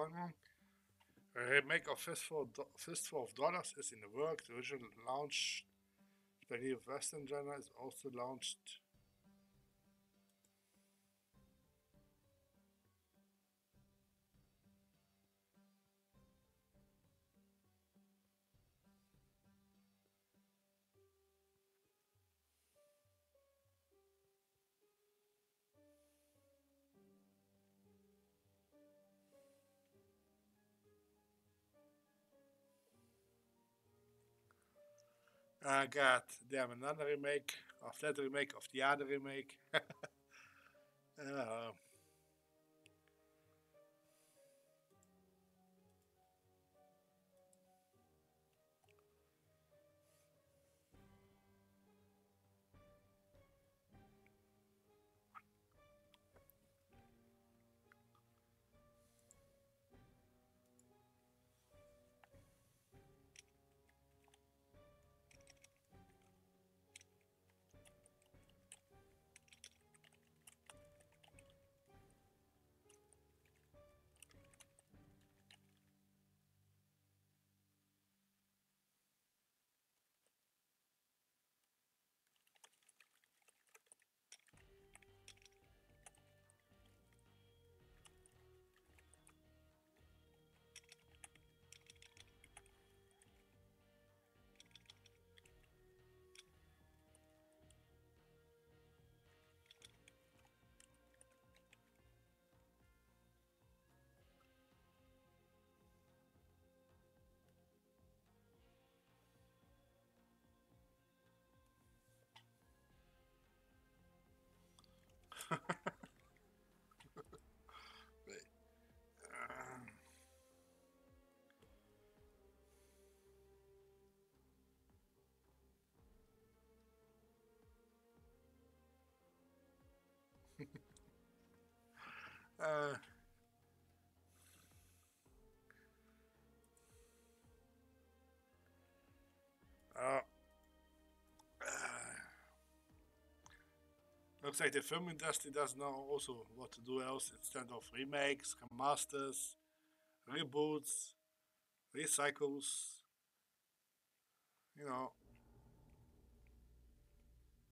going on. A remake of Fistful, Do- Fistful of Dollars is in the works. The original launch, the new Western genre is also launched. I got damn another remake of that remake of the other remake. uh, uh, uh, looks like the film industry does know also what to do else instead of remakes, remasters, reboots, recycles. You know,